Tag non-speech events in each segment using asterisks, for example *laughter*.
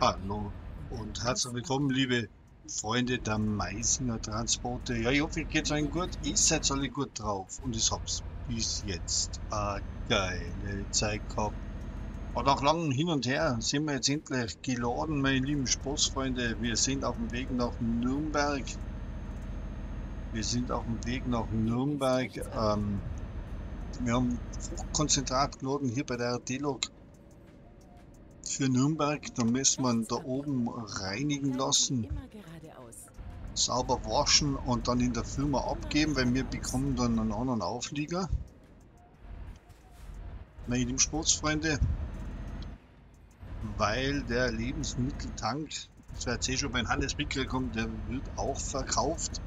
Hallo und herzlich willkommen, liebe Freunde der Meisinger Transporte. Ja, ich hoffe, es geht euch gut. Ich seid alle gut drauf und ich hab's bis jetzt eine geile Zeit gehabt. Und nach langem Hin und Her sind wir jetzt endlich geladen, meine lieben Sportsfreunde. Wir sind auf dem Weg nach Nürnberg. Wir sind auf dem Weg nach Nürnberg. Ähm, wir haben Hochkonzentrat geladen hier bei der RT-Log für Nürnberg. Da müssen wir da oben reinigen lassen, sauber waschen und dann in der Firma abgeben, weil wir bekommen dann einen anderen Auflieger. Meine lieben Sportsfreunde, weil der Lebensmitteltank, das war jetzt eh schon beim Hannes mitgekommen, der wird auch verkauft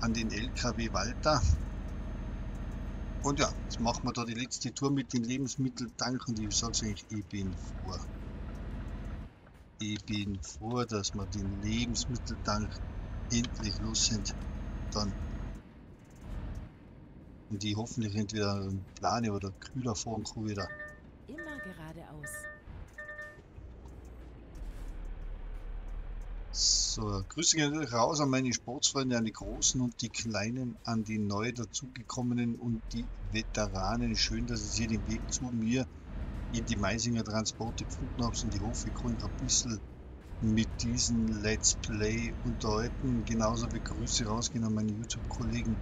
an den LKW Walter. Und ja, jetzt machen wir da die letzte Tour mit den und ich sage euch, ich bin froh. Ich bin froh, dass wir den Lebensmitteltank endlich los sind. Dann und die hoffentlich entweder Plane oder Kühler fahren kann wieder. So, Grüße gehen raus an meine Sportsfreunde, an die Großen und die Kleinen, an die neu dazugekommenen und die Veteranen. Schön, dass ihr hier den Weg zu mir in die Meisinger Transporte gefunden habt und ich hoffe, ich kann ein bisschen mit diesem Let's Play unterhalten. Genauso wie Grüße rausgehen an meine YouTube-Kollegen.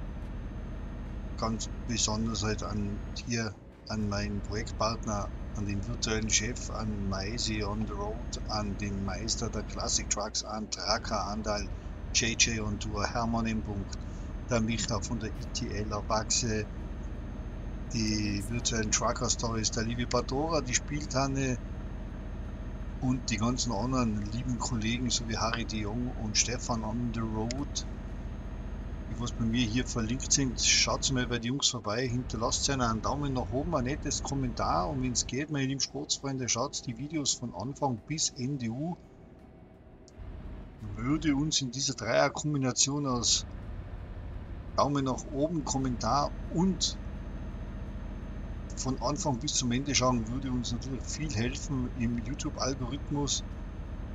Ganz besonders halt an hier, an meinen Projektpartner an den virtuellen Chef, an Maisi on the Road, an den Meister der Classic Trucks, an Tracker, Andal, JJ und Tour, Hermann im Punkt, der Micha von der ITL Abaxe, die virtuellen Trucker Stories, der liebe Badora, die Spieltanne und die ganzen anderen lieben Kollegen, so wie Harry de Jong und Stefan on the Road, was bei mir hier verlinkt sind, schaut mal bei den Jungs vorbei, hinterlasst einen Daumen nach oben, ein nettes Kommentar und wenn es geht, meine lieben Sportsfreunde, schaut die Videos von Anfang bis Ende U. Würde uns in dieser Dreierkombination aus Daumen nach oben, Kommentar und von Anfang bis zum Ende schauen, würde uns natürlich viel helfen im YouTube-Algorithmus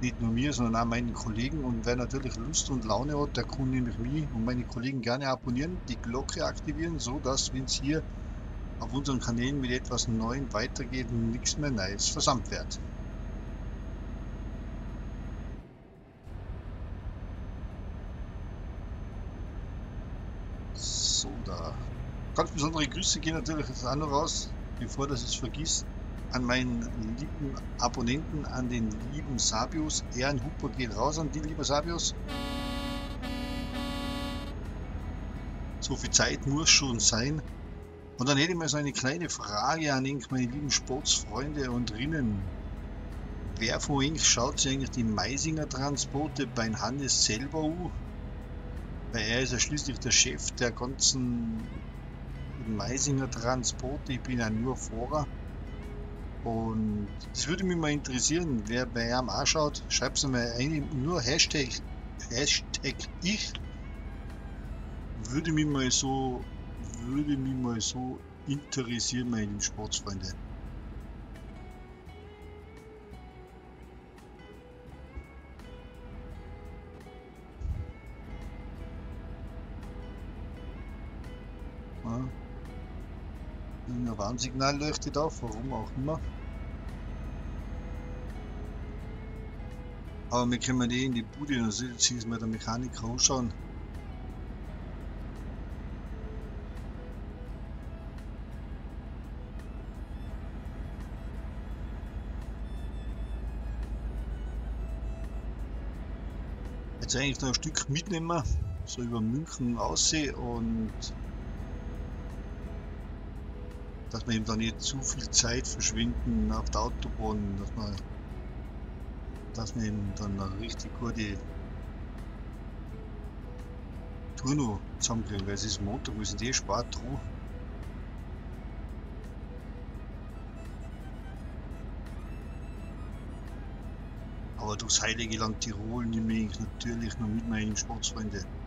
nicht nur mir, sondern auch meinen Kollegen. Und wer natürlich Lust und Laune hat, der kann nämlich mich und meine Kollegen gerne abonnieren, die Glocke aktivieren, so dass, wenn es hier auf unseren Kanälen mit etwas Neuem weitergeht, nichts mehr Neues versandt wird. So, da. Ganz besondere Grüße gehen natürlich jetzt auch noch raus, bevor das es vergisst an meinen lieben Abonnenten, an den lieben Sabius. Ehrenhuber geht raus an die, lieber Sabius. So viel Zeit muss schon sein. Und dann hätte ich mal so eine kleine Frage an meine lieben Sportsfreunde und Rinnen. Wer von euch schaut sich eigentlich die Meisinger Transporte beim Hannes selber an? Weil er ist ja schließlich der Chef der ganzen Meisinger Transporte. Ich bin ja nur Fahrer. Und es würde mich mal interessieren, wer bei ihm anschaut, schreibt es mal ein, nur Hashtag, Hashtag ich. Würde mich mal so, würde mich mal so interessieren, meine Sportsfreunde. Ein Warnsignal leuchtet auf, warum auch immer. Aber wir können eh in die Bude jetzt mal der Mechaniker anschauen. Jetzt eigentlich noch ein Stück mitnehmen, so über München aussehen und dass wir eben dann nicht zu viel Zeit verschwinden auf der Autobahn, dass wir, dass wir eben dann eine richtig gute Tour noch zusammenkriegen, weil es ist Montag, wir sind eh spät dran. Aber durchs heilige Land Tirol nehme ich natürlich noch mit meinen Sportsfreunden.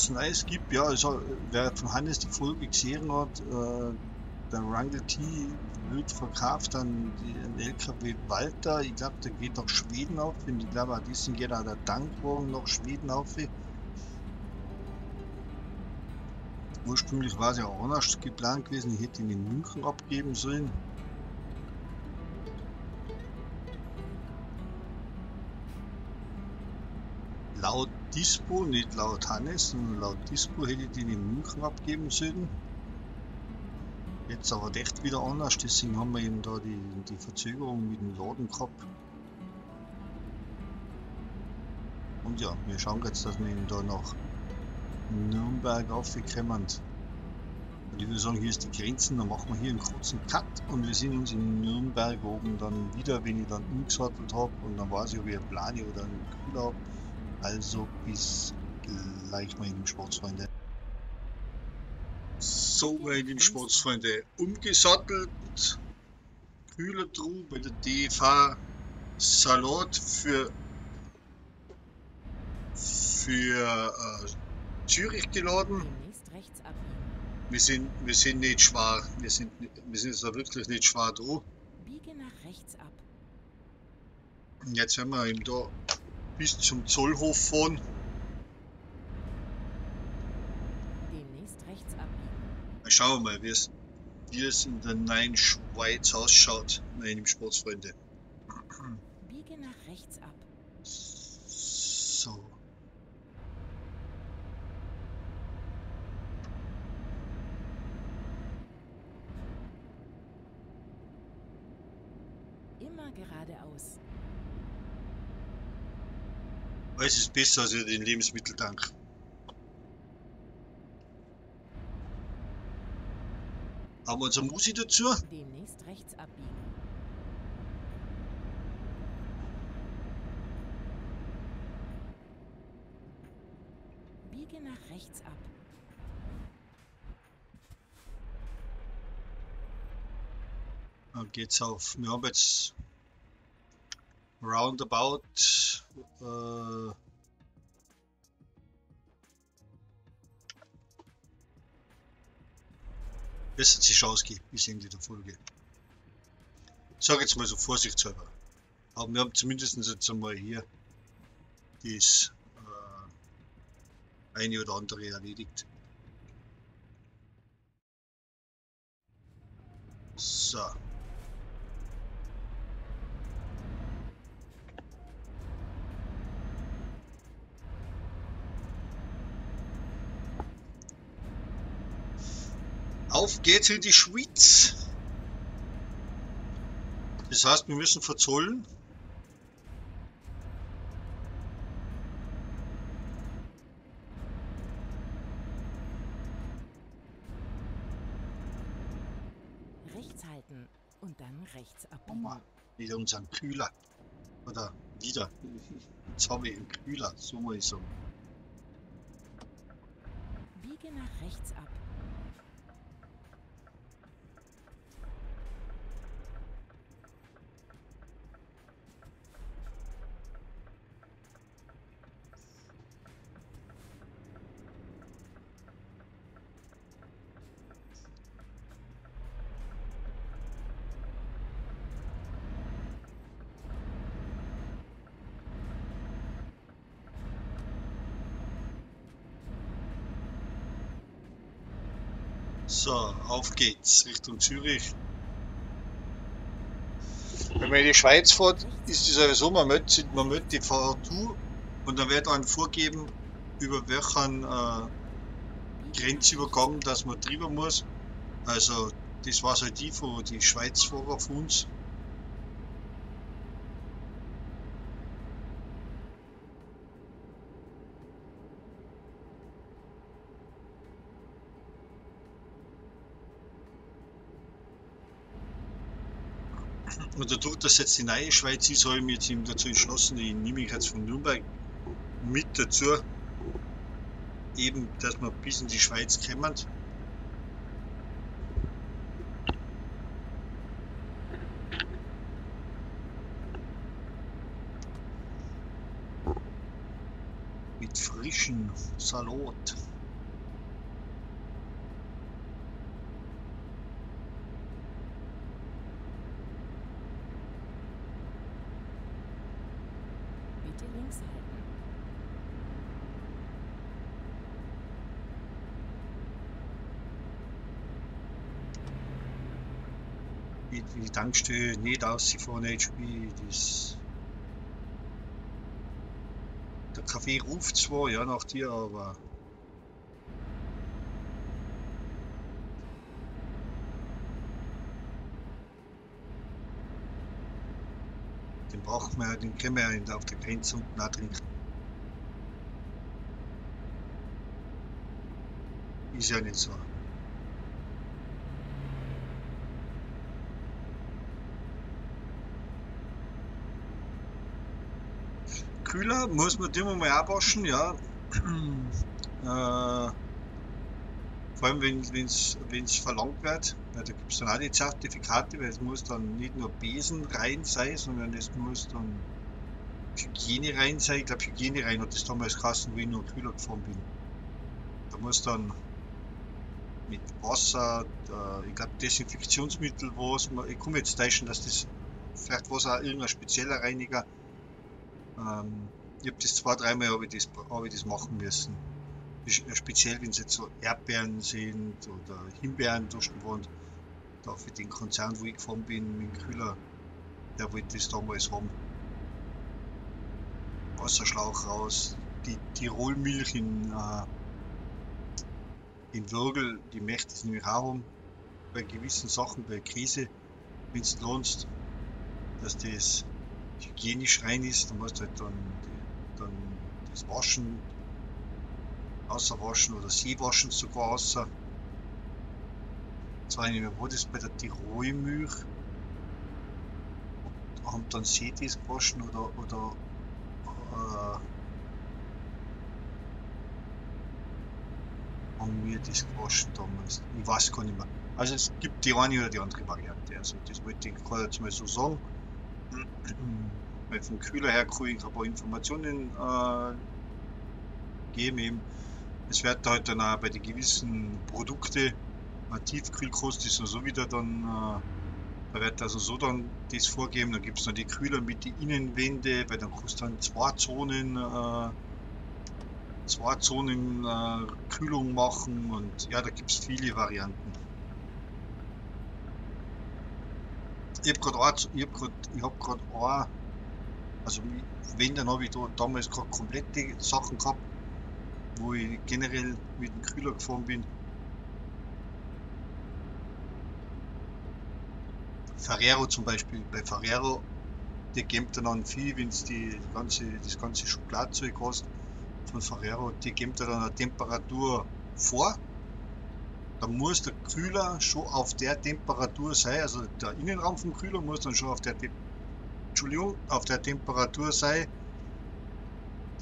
Was Neues gibt, ja, also wer von Hannes die Folge gesehen hat, äh, der Wrangler T wird verkauft an den LKW Walter. Ich glaube, der geht nach Schweden auf. Ich glaube, auch diesen geht auch der Tankwagen nach Schweden auf. Ursprünglich war es ja anders geplant gewesen. Ich hätte ihn in München abgeben sollen. Dispo, nicht laut Hannes, sondern laut Dispo hätte ich den in München abgeben sollen. Jetzt aber echt wieder anders, deswegen haben wir eben da die, die Verzögerung mit dem Laden gehabt. Und ja, wir schauen jetzt, dass wir eben da nach Nürnberg aufgekommen. Und ich würde sagen, hier ist die Grenze, dann machen wir hier einen kurzen Cut und wir sehen uns in Nürnberg oben dann wieder, wenn ich dann umgesattelt habe und dann weiß ich, ob ich einen Plane oder einen Kühler habe. Also bis gleich, meine Sportsfreunde. So, meine Sportsfreunde, umgesattelt. Kühler True bei der DFH Salat für, für äh, Zürich geladen. Wir sind, wir sind nicht schwer, wir sind, wir sind jetzt da wirklich nicht schwer dran. Biege nach rechts ab. Jetzt werden wir eben da bis zum Zollhof fahren. schauen wir mal, wie es, wie es in der neuen Schweiz ausschaut, meine Sportsfreunde. Biege nach rechts ab. So. Immer geradeaus. Es ist besser als den Lebensmitteltank. Haben wir unsere Musi dazu? Demnächst rechts abbiegen. Biege nach rechts ab. Dann geht's auf. Wir haben jetzt roundabout äh, besser sich ausgeht bis Ende der Folge. Ich sage jetzt mal so vorsichtshalber. Aber wir haben zumindest jetzt einmal hier das äh, eine oder andere erledigt. So. Auf geht's in die Schweiz. Das heißt, wir müssen verzollen. Rechts halten und dann rechts abbiegen. Wieder unseren Kühler. Oder wieder. Jetzt habe ich einen Kühler, so muss ich sagen. Biege nach rechts ab. So, auf geht's Richtung Zürich. Wenn man in die Schweiz fährt, ist es sowieso, man möchte, man möchte die Fahrtour und dann wird einem vorgeben, über welchen äh, Grenzübergang dass man drüber muss. Also das war halt die von die Schweizfahrer von uns. Und dadurch, dass jetzt die neue Schweiz ist, habe ich mich jetzt eben dazu entschlossen, ich nehme mich jetzt von Nürnberg mit dazu, eben, dass wir bis in die Schweiz kommen. mit frischen Salat. Die, Tankstelle nicht ausgefahren HP, das der Kaffee ruft zwar, ja, nach dir, aber den braucht man ja, den können wir ja auf der Grenze unten auch trinken. Ist ja nicht so. Kühler muss man immer mal abwaschen, ja. *clears throat* äh, vor allem, wenn es verlangt wird, weil da gibt es dann auch die Zertifikate, weil es muss dann nicht nur Besen rein sein, sondern es muss dann Hygiene rein sein. Ich glaube, Hygiene rein hat das damals geheißen, wo ich nur Kühler gefahren bin. Da muss dann mit Wasser, da, ich glaube Desinfektionsmittel, was ich komme jetzt täuschen, dass das vielleicht war es auch irgendein spezieller Reiniger. Ähm, ich habe das zwei, dreimal habe ich, das, hab ich das machen müssen. Speziell wenn es jetzt so Erdbeeren sind oder Himbeeren durchsten waren. Da für den Konzern, wo ich gefahren bin, mit dem Kühler, der wollte das damals haben. Wasserschlauch raus, die Tirolmilch in, äh, in Würgel, die möchte es nämlich auch haben. Bei gewissen Sachen, bei Käse, wenn es lohnst, dass das hygienisch rein ist, dann musst du halt dann, dann das Waschen, außerwaschen oder sie waschen sogar außer. Jetzt weiß ich nicht mehr, wo das bei der Tirolmilch haben dann sie das gewaschen oder, oder äh, haben wir das gewaschen damals? Ich weiß gar nicht mehr. Also es gibt die eine oder die andere Variante. Also das wollte ich gerade jetzt mal so sagen. Vom Kühler her kann ich ein paar Informationen äh, geben. Eben. Es wird halt dann auch bei den gewissen Produkten eine Tiefkühlkost ist so wieder dann, äh, da wird also so dann das vorgeben, dann gibt es noch die Kühler mit den Innenwände, weil dann kostet dann zwei Zonen, äh, zwei Zonen äh, Kühlung machen und ja, da gibt es viele Varianten. Ich habe gerade ich hab grad, ich hab grad ein, also wenn, dann habe ich da damals gerade komplette Sachen gehabt, wo ich generell mit dem Kühler gefahren bin. Ferrero zum Beispiel, bei Ferrero, die geben dann an viel, wenn die ganze, das ganze Schokoladezeug hast von Ferrero, die geben dann eine Temperatur vor. Da muss der Kühler schon auf der Temperatur sein, also der Innenraum vom Kühler muss dann schon auf der, Entschuldigung, auf der Temperatur sein,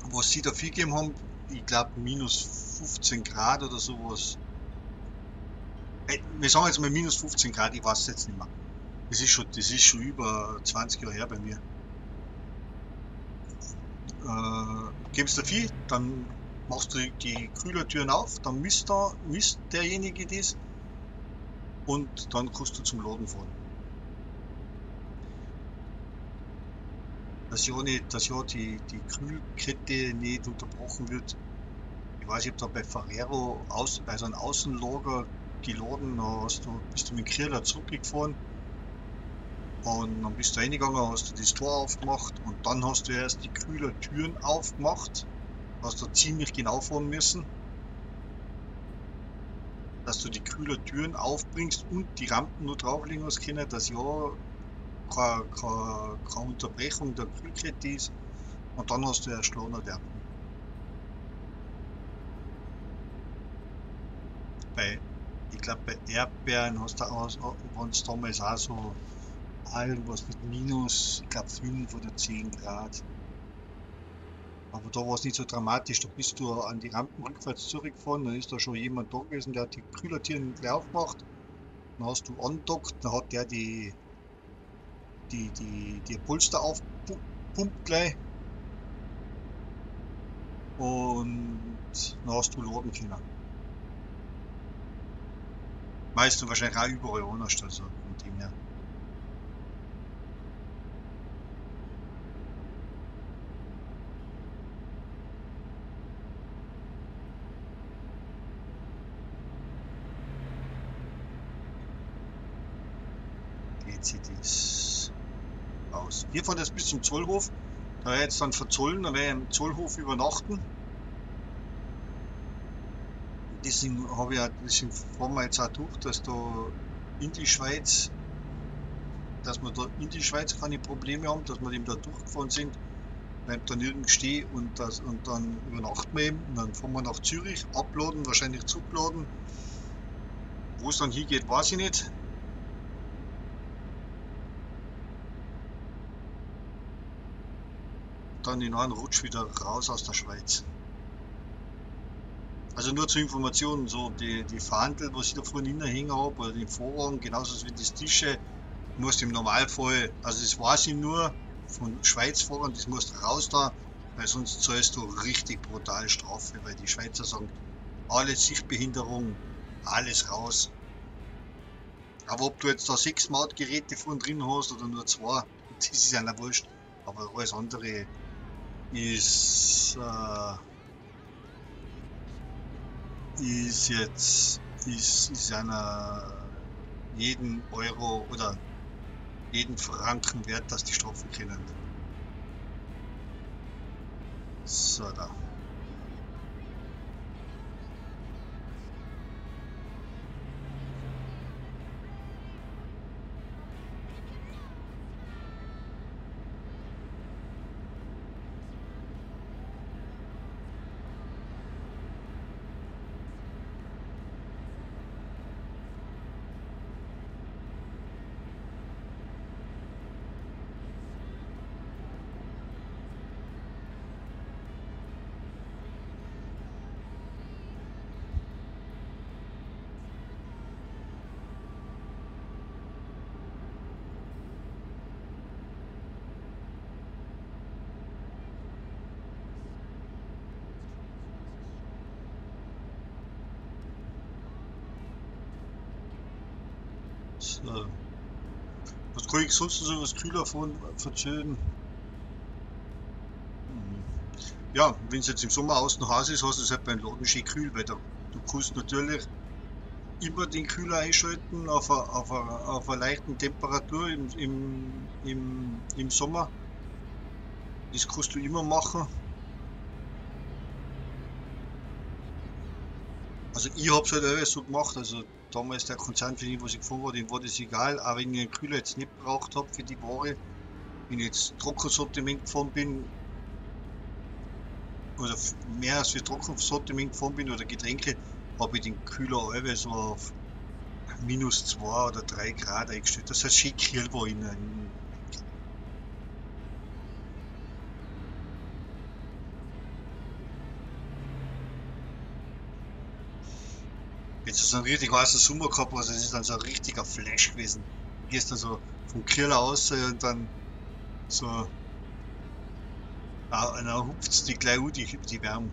was sie dafür gegeben haben, ich glaube minus 15 Grad oder sowas. Äh, wir sagen jetzt mal minus 15 Grad, ich weiß es jetzt nicht mehr. Das ist schon, das ist schon über 20 Jahre her bei mir. Äh, gibst du viel, dann machst du die Kühlertüren auf, dann misst, da, misst derjenige das und dann kannst du zum Laden fahren. Dass ja, nicht, dass ja die, die Kühlkette nicht unterbrochen wird. Ich weiß, ich habe da bei Ferrero aus, bei so einem Außenlager geladen, da hast du, bist du mit dem Krieler zurückgefahren und dann bist du reingegangen, hast du das Tor aufgemacht und dann hast du erst die Kühlertüren aufgemacht. Hast du ziemlich genau fahren müssen. Dass du die Kühlertüren aufbringst und die Rampen nur drauflegen hast können, dass ja keine, keine, keine Unterbrechung der Kühlkette ist. Und dann hast du erst Lohner der Bei, ich glaube, bei Erdbeeren hast du waren es damals auch so irgendwas mit minus, ich glaube 5 oder 10 Grad. Aber da war es nicht so dramatisch, da bist du an die Rampen rückwärts zurückgefahren, dann ist da schon jemand da gewesen, der hat die Kühlertüren gleich aufgemacht. Dann hast du andockt, dann hat der die, die, die, die Polster aufpumpt gleich. und dann hast du laden können. Weißt du wahrscheinlich auch überall anders, also von dem her. Geht sie das aus. Wir fahren jetzt bis zum Zollhof. Da werde ich jetzt dann verzollen, da werde ich im Zollhof übernachten. Deswegen habe ich auch, deswegen fahren wir jetzt auch durch, dass da in die Schweiz, dass wir da in die Schweiz keine Probleme haben, dass wir eben da durchgefahren sind, bleibt da nirgends stehen und, das, und dann übernachten wir eben. Und dann fahren wir nach Zürich, abladen, wahrscheinlich zugladen. Wo es dann hingeht, weiß ich nicht. Dann in einen Rutsch wieder raus aus der Schweiz. Also nur zur Information, so die, die Verhandel, was ich da vorne hinhängen habe, oder den Vorrang, genauso wie das Tische, musst im Normalfall, also das weiß ich nur von Schweiz fahren, das musst raus da, weil sonst zahlst du richtig brutal Strafe, weil die Schweizer sagen, alle Sichtbehinderung, alles raus. Aber ob du jetzt da sechs Mautgeräte vorne drin hast oder nur zwei, *laughs* das ist ja nicht wurscht. Aber alles andere ist, äh, ist jetzt ist, ist einer jeden Euro oder jeden Franken wert, dass die Strophe kennen. So, da. Was kann ich sonst so was kühler von erzählen? Hm. Ja, wenn es jetzt im Sommer außen heiß ist, hast du es halt beim Laden schön kühl, weil da, du kannst natürlich immer den Kühler einschalten auf einer auf auf leichten Temperatur im, im, im, im Sommer. Das kannst du immer machen. Also ich habe es halt so gemacht, also damals der Konzern für den, was ich gefahren war, dem war das egal, auch wenn ich einen Kühler jetzt nicht braucht habe für die Ware. Wenn ich jetzt Trockensortiment gefahren bin, oder mehr als für Trockensortiment gefahren bin oder Getränke, habe ich den Kühler alle so auf minus 2 oder 3 Grad eingestellt. Das heißt schön kühl war in, in Jetzt ist ein richtig heißer Sommer gehabt, also es ist dann so ein richtiger Flash gewesen. Gehst dann so vom Grill aus und dann so. Ah, dann hupft es die gleich die, die Wärme.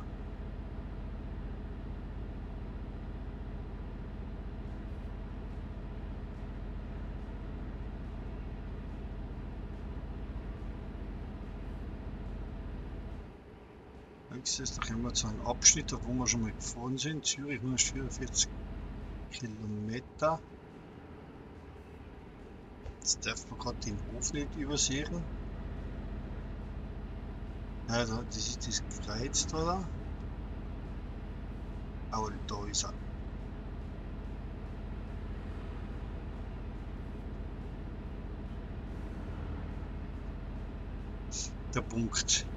Nächstes, da kommen wir zu einem Abschnitt, wo wir schon mal gefahren sind. Zürich 144 Kilometer. Jetzt darf man gerade den Hof nicht übersehen. Ja, da, das ist das Kreuz da. Aber da ist er. Der Punkt.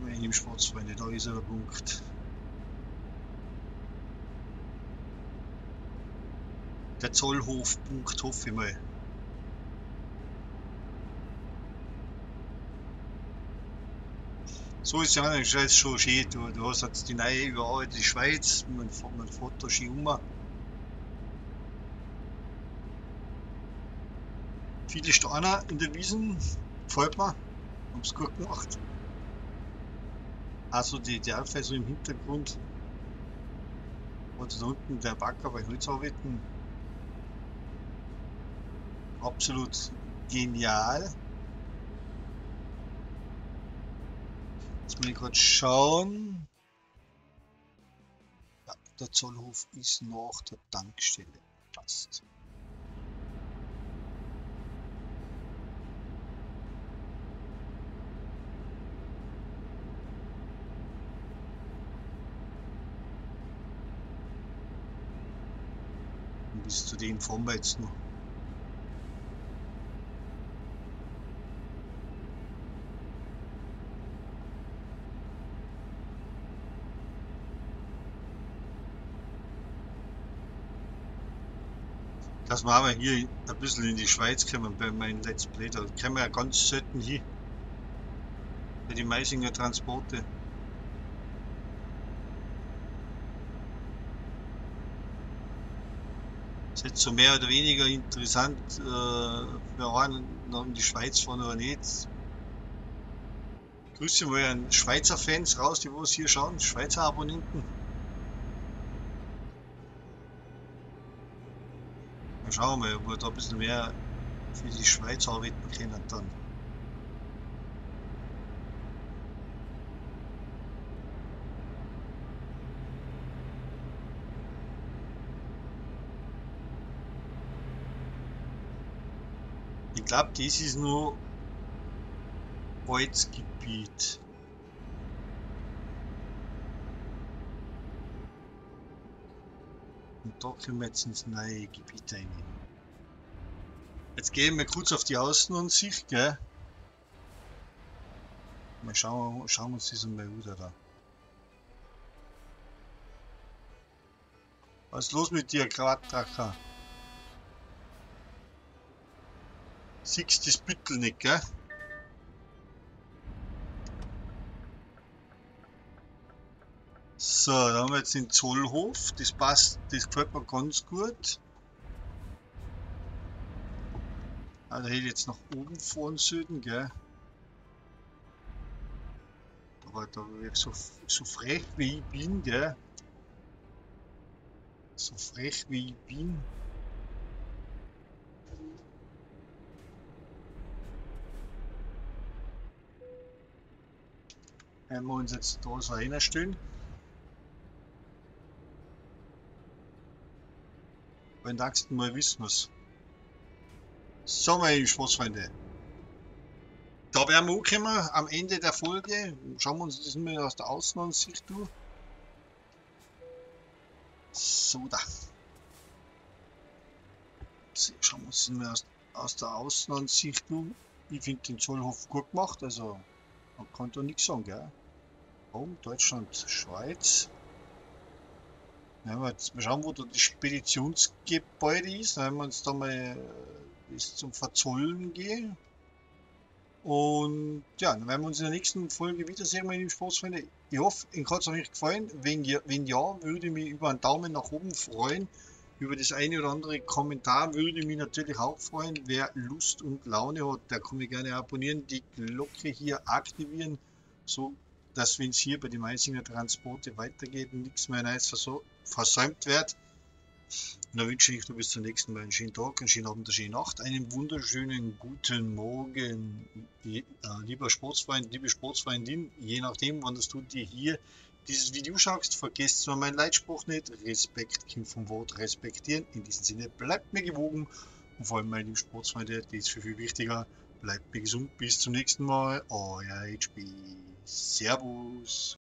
Im Sportsfreunde, da ist er der Punkt. Der Zollhofpunkt, hoffe ich mal. So ist ja jetzt schon schön. Du, du hast jetzt die neue überarbeitete Schweiz, man, man fährt da schön um. Viele Steine in der Wiesen, gefällt mir, haben es gut gemacht. Also die, die Alpha so im Hintergrund. Oder da unten der Bagger bei Holzarbeiten. Absolut genial. Jetzt muss ich gerade schauen. Ja, der Zollhof ist nach der Tankstelle. Passt. bis zu dem fahren wir jetzt noch. Dass wir aber hier ein bisschen in die Schweiz kommen bei meinem Let's Play. Da kommen wir ja ganz selten hier. Bei den Meisinger Transporte. ist jetzt so mehr oder weniger interessant äh, für einen noch in die Schweiz fahren oder nicht. Grüße mal an Schweizer Fans raus, die wo es hier schauen, Schweizer Abonnenten. Mal schauen wir, ob wir da ein bisschen mehr für die Schweiz arbeiten können dann. Ich glaube, das ist nur altes Und da kommen wir jetzt ins neue Gebiet rein. Jetzt gehen wir kurz auf die Außenansicht, gell? Mal schauen, schauen wir uns mal wieder da. Was ist los mit dir, Quadtracker? Siehst das Büttel nicht, gell? So, da haben wir jetzt den Zollhof. Das passt, das gefällt mir ganz gut. Also hätte ich jetzt nach oben fahren sollen, gell? Aber da so, so frech wie ich bin, gell? So frech wie ich bin. Wenn wir uns jetzt da so reinstellen. Wenn das mal wissen wir's. So, meine Sportsfreunde. Da werden wir angekommen am Ende der Folge. Schauen wir uns das mal aus der Außenansicht durch. So da. Schauen wir uns das mal aus, aus der Außenansicht durch. Ich finde den Zollhof gut gemacht, also man kann da nichts sagen, gell? Raum, Deutschland, Schweiz. Ja, mal schauen, wo da das Speditionsgebäude ist. Werden wir uns da mal äh, bis zum Verzollen gehen. Und ja, dann werden wir uns in der nächsten Folge wiedersehen, meine Sportsfreunde. Ich hoffe, Ihnen hat es euch gefallen. Wenn ja, wenn ja, würde ich mich über einen Daumen nach oben freuen. Über das eine oder andere Kommentar würde ich mich natürlich auch freuen. Wer Lust und Laune hat, der kann mich gerne abonnieren, die Glocke hier aktivieren. So dass wenn es hier bei den Meisinger Transporte weitergeht nichts mehr Neues versäumt wird. Und dann wünsche ich dir bis zum nächsten Mal einen schönen Tag, einen schönen Abend, eine schöne Nacht, einen wunderschönen guten Morgen, äh, lieber Sportsfreund, liebe Sportsfreundin, je nachdem, wann du dir hier dieses Video schaust, vergesst zwar meinen Leitspruch nicht, Respekt kommt vom Wort respektieren. In diesem Sinne, bleibt mir gewogen und vor allem meine lieben Sportsfreunde, das ist viel, viel wichtiger, bleibt mir gesund, bis zum nächsten Mal, euer HB. Servus.